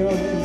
学到